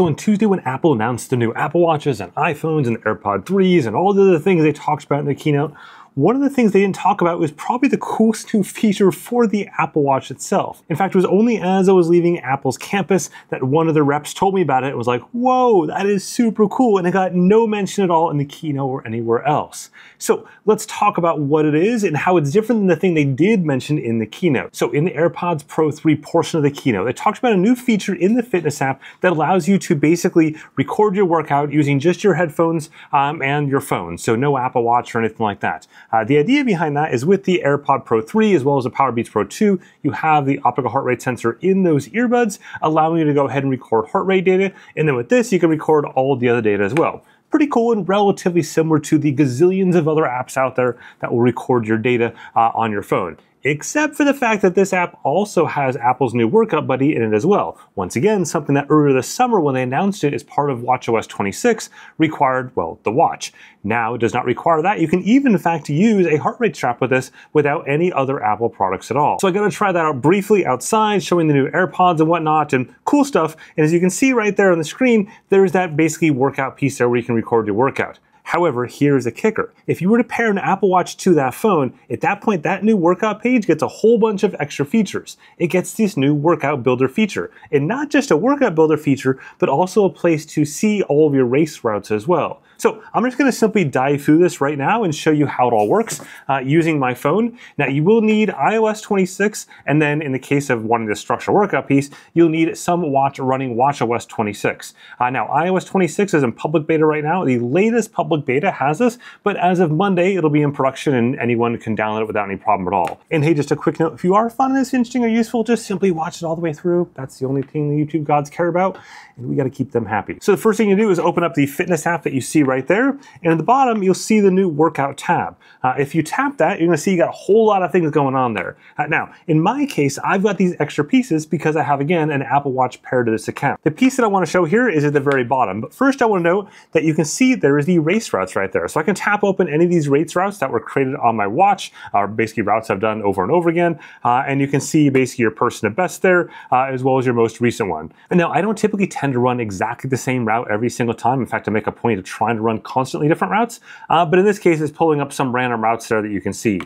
So on Tuesday, when Apple announced the new Apple Watches and iPhones and AirPod 3s and all the other things they talked about in the keynote, one of the things they didn't talk about was probably the coolest new feature for the Apple Watch itself. In fact, it was only as I was leaving Apple's campus that one of the reps told me about it and was like, whoa, that is super cool. And it got no mention at all in the keynote or anywhere else. So let's talk about what it is and how it's different than the thing they did mention in the keynote. So in the AirPods Pro 3 portion of the keynote, they talked about a new feature in the fitness app that allows you to basically record your workout using just your headphones um, and your phone. So no Apple Watch or anything like that. Uh, the idea behind that is with the AirPod Pro 3 as well as the Powerbeats Pro 2, you have the optical heart rate sensor in those earbuds, allowing you to go ahead and record heart rate data. And then with this, you can record all the other data as well pretty cool and relatively similar to the gazillions of other apps out there that will record your data uh, on your phone except for the fact that this app also has Apple's new Workout Buddy in it as well. Once again, something that earlier this summer when they announced it as part of watchOS 26 required, well, the watch. Now it does not require that. You can even, in fact, use a heart rate strap with this without any other Apple products at all. So I got to try that out briefly outside, showing the new AirPods and whatnot and cool stuff. And as you can see right there on the screen, there's that basically workout piece there where you can record your workout. However, here's a kicker. If you were to pair an Apple Watch to that phone, at that point, that new workout page gets a whole bunch of extra features. It gets this new workout builder feature. And not just a workout builder feature, but also a place to see all of your race routes as well. So I'm just going to simply dive through this right now and show you how it all works uh, using my phone. Now you will need iOS 26, and then in the case of wanting the structure workout piece, you'll need some watch running watchOS 26. Uh, now iOS 26 is in public beta right now. The latest public beta has this, but as of Monday, it'll be in production and anyone can download it without any problem at all. And hey, just a quick note, if you are finding this interesting or useful, just simply watch it all the way through. That's the only thing the YouTube gods care about, and we got to keep them happy. So the first thing you do is open up the fitness app that you see right there. And at the bottom, you'll see the new workout tab. Uh, if you tap that, you're gonna see you got a whole lot of things going on there. Uh, now, in my case, I've got these extra pieces because I have, again, an Apple Watch paired to this account. The piece that I wanna show here is at the very bottom. But first I wanna note that you can see there is the race routes right there. So I can tap open any of these race routes that were created on my watch, or basically routes I've done over and over again. Uh, and you can see basically your person best there, uh, as well as your most recent one. And now, I don't typically tend to run exactly the same route every single time. In fact, I make a point of trying to run constantly different routes. Uh, but in this case, it's pulling up some random routes there that you can see.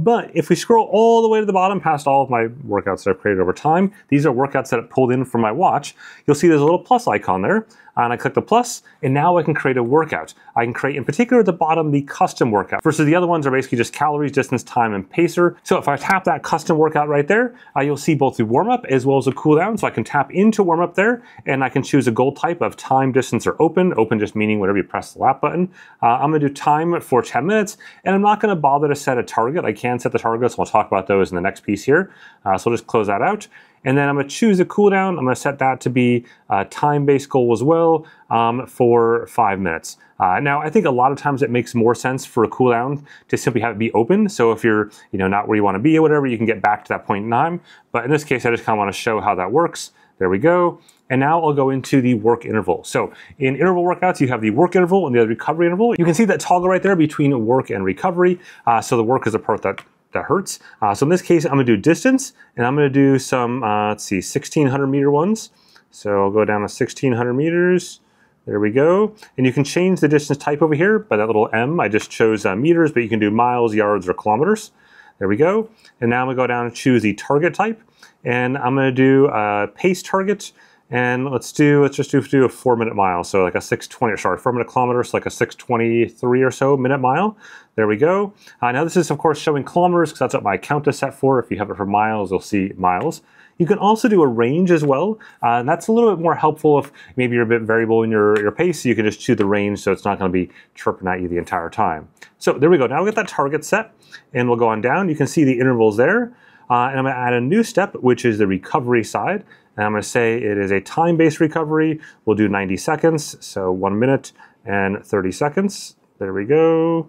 But if we scroll all the way to the bottom past all of my workouts that I've created over time, these are workouts that I pulled in from my watch, you'll see there's a little plus icon there. And I click the plus, and now I can create a workout. I can create, in particular at the bottom, the custom workout, versus the other ones are basically just calories, distance, time, and pacer. So if I tap that custom workout right there, uh, you'll see both the warm up as well as a cool down. So I can tap into warm up there, and I can choose a goal type of time, distance, or open. Open just meaning whatever you press the lap button. Uh, I'm gonna do time for 10 minutes, and I'm not gonna bother to set a target. I can set the targets, we'll talk about those in the next piece here. Uh, so I'll just close that out. And then I'm going to choose a cooldown. I'm going to set that to be a time-based goal as well um, for five minutes. Uh, now, I think a lot of times it makes more sense for a cooldown to simply have it be open. So if you're, you know, not where you want to be or whatever, you can get back to that point in time. But in this case, I just kind of want to show how that works. There we go. And now I'll go into the work interval. So in interval workouts, you have the work interval and the recovery interval. You can see that toggle right there between work and recovery. Uh, so the work is the part that that hurts. Uh, so in this case, I'm gonna do distance, and I'm gonna do some, uh, let's see, 1600 meter ones. So I'll go down to 1600 meters. There we go. And you can change the distance type over here by that little M. I just chose uh, meters, but you can do miles, yards, or kilometers. There we go. And now I'm gonna go down and choose the target type. And I'm gonna do a pace target. And let's do, let's just do, do a four minute mile. So like a 620, sorry, four minute kilometer, so like a 623 or so minute mile. There we go. Uh, now this is of course showing kilometers because that's what my count is set for. If you have it for miles, you'll see miles. You can also do a range as well, uh, and that's a little bit more helpful if maybe you're a bit variable in your, your pace, you can just choose the range so it's not going to be chirping at you the entire time. So there we go. Now we get that target set, and we'll go on down. You can see the intervals there. Uh, and I'm going to add a new step, which is the recovery side. And I'm going to say it is a time-based recovery. We'll do 90 seconds, so one minute and 30 seconds. There we go.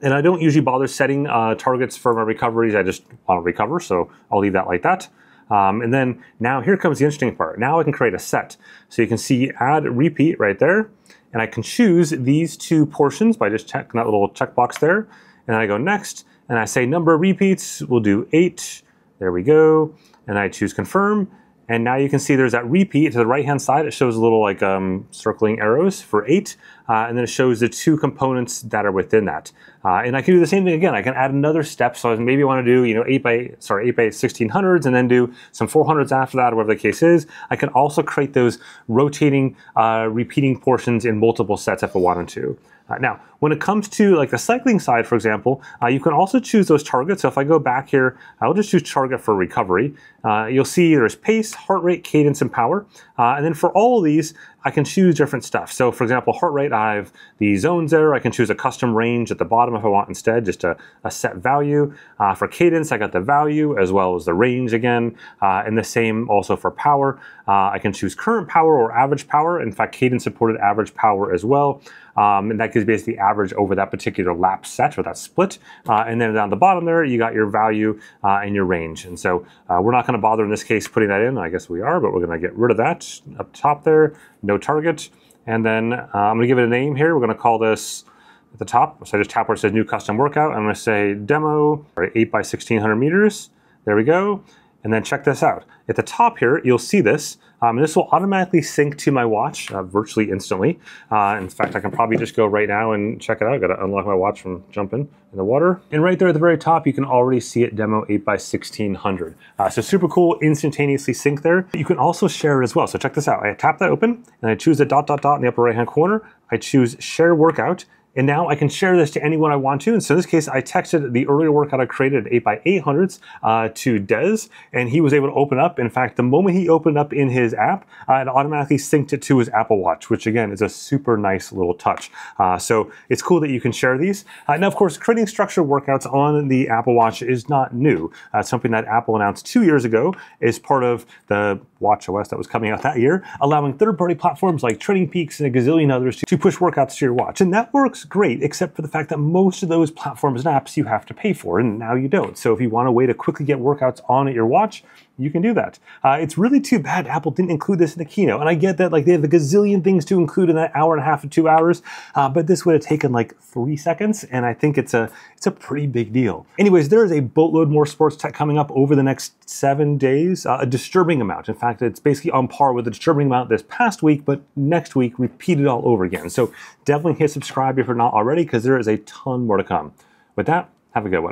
And I don't usually bother setting uh, targets for my recoveries. I just want to recover, so I'll leave that like that. Um, and then now here comes the interesting part. Now I can create a set. So you can see add repeat right there. And I can choose these two portions by just checking that little checkbox there. And I go next, and I say number of repeats, we'll do eight. There we go. And I choose confirm. And now you can see there's that repeat to the right hand side. It shows a little like um, circling arrows for eight. Uh, and then it shows the two components that are within that. Uh, and I can do the same thing again. I can add another step. So maybe I want to do, you know, eight by, sorry, eight by 1600s and then do some 400s after that, or whatever the case is. I can also create those rotating, uh, repeating portions in multiple sets if I wanted to. Uh, now, when it comes to like the cycling side, for example, uh, you can also choose those targets. So if I go back here, I'll just choose target for recovery. Uh, you'll see there's pace, heart rate, cadence, and power. Uh, and then for all of these, I can choose different stuff. So for example, heart rate, I have the zones there. I can choose a custom range at the bottom if I want instead, just a, a set value. Uh, for cadence, I got the value as well as the range again. Uh, and the same also for power. I can choose current power or average power. In fact, cadence supported average power as well. Um, and that gives basically average over that particular lap set or that split. Uh, and then down the bottom there, you got your value uh, and your range. And so uh, we're not going to bother in this case putting that in. I guess we are, but we're going to get rid of that up top there. No target. And then uh, I'm going to give it a name here. We're going to call this at the top. So I just tap where it says new custom workout. I'm going to say demo, or 8 by 1600 meters. There we go. And then check this out. At the top here, you'll see this. Um, this will automatically sync to my watch uh, virtually instantly. Uh, in fact, I can probably just go right now and check it out. Got to unlock my watch from jumping in the water. And right there at the very top, you can already see it demo 8 by 1600. Uh, so super cool, instantaneously sync there. You can also share it as well. So check this out. I tap that open and I choose the dot dot dot in the upper right hand corner. I choose share workout and now I can share this to anyone I want to. And so in this case, I texted the earlier workout I created at 8x800s uh, to Des, and he was able to open up. In fact, the moment he opened up in his app, uh, it automatically synced it to his Apple Watch, which again is a super nice little touch. Uh, so it's cool that you can share these. Uh, now, of course, creating structured workouts on the Apple Watch is not new. Uh, something that Apple announced two years ago is part of the Watch OS that was coming out that year, allowing third-party platforms like Training Peaks and a gazillion others to, to push workouts to your watch. And that works great, except for the fact that most of those platforms and apps you have to pay for, and now you don't. So if you want a way to quickly get workouts on at your watch, you can do that. Uh, it's really too bad Apple didn't include this in the keynote. And I get that like they have a gazillion things to include in that hour and a half to two hours, uh, but this would have taken like three seconds, and I think it's a it's a pretty big deal. Anyways, there is a boatload more sports tech coming up over the next seven days, uh, a disturbing amount. In fact, it's basically on par with the disturbing amount this past week, but next week repeat it all over again. So definitely hit subscribe if you're not already, because there is a ton more to come. With that, have a good one.